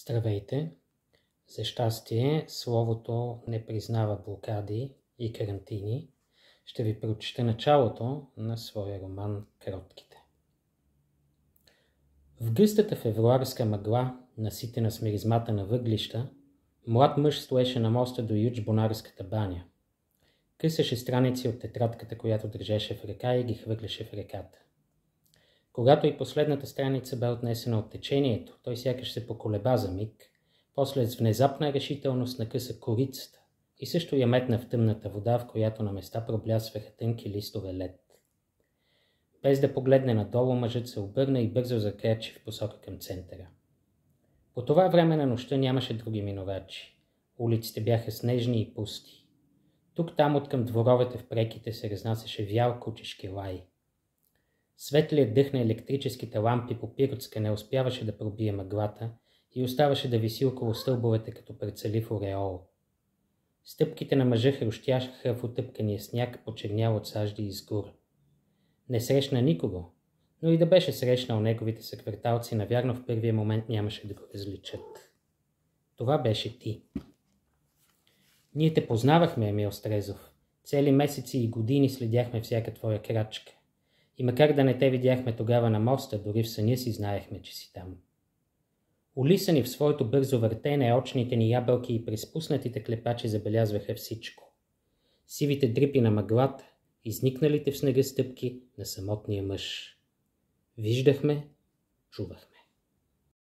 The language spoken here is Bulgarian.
Здравейте! За щастие, словото не признава блокади и карантини. Ще ви прочета началото на своя роман Кротките. В гъстата февруарска мъгла, наситена с миризмата на въглища, млад мъж стоеше на моста до Ючбонарската баня. Късаше страници от тетрадката, която държеше в ръка и ги хвърляше в реката. Когато и последната страница бе отнесена от течението, той сякаш се поколеба за миг, после с внезапна решителност накъса корицата и също я метна в тъмната вода, в която на места проблясваха тънки листове лед. Без да погледне надолу, мъжът се обърна и бързо закречи в посока към центъра. По това време на нощта нямаше други минувачи. Улиците бяха снежни и пусти. Тук-там от към дворовете в преките се разнасяше вял кучешки лай – Светлият дъх на електрическите лампи по пиротска не успяваше да пробие мъглата и оставаше да виси около стълбовете като прецелив ореол. Стъпките на мъжа хрущяшаха в отъпкания сняг, почернял от сажди и сгур. Не срещна никого, но и да беше срещнал неговите съкварталци, навярно в първия момент нямаше да го различат. Това беше ти. Ние те познавахме, Емил Стрезов. Цели месеци и години следяхме всяка твоя крачка. И макар да не те видяхме тогава на моста, дори в съня си знаехме, че си там. Улисани в своето бързо въртене, очните ни ябълки и приспуснатите клепачи забелязваха всичко. Сивите дрипи на мъглата, изникналите в снега стъпки на самотния мъж. Виждахме, чувахме.